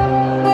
Música